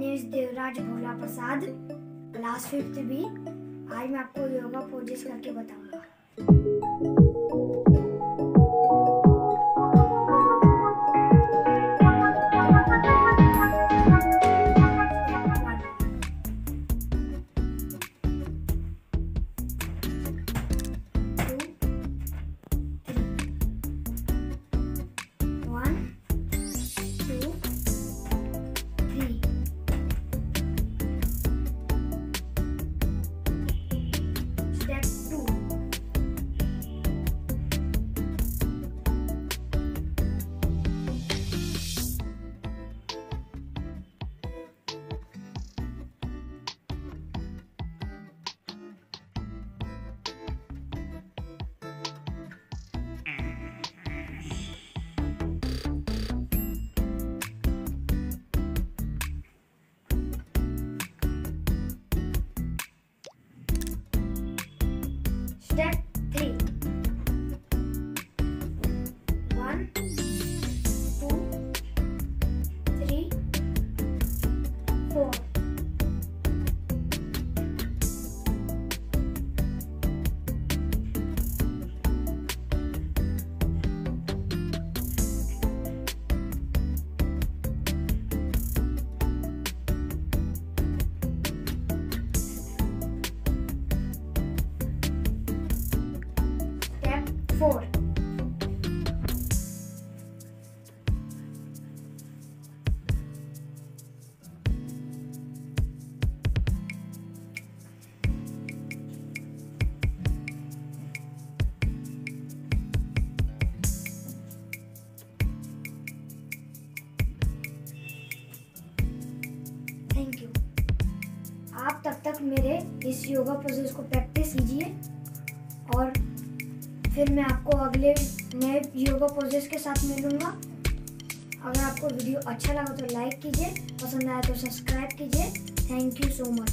Name Devraj Bhola Prasad class fifth B आज मैं आपको योगा पोजेस करके बताऊँगा। Step 3 1 2 3 4 four. आप तब तक मेरे इस योगा प्रोसेस को प्रैक्टिस फिर मैं आपको अगले नए योगा पोजेस के साथ मिलूँगा। अगर आपको वीडियो अच्छा लगा तो लाइक कीजिए, पसंद आया तो सब्सक्राइब कीजिए। Thank you so much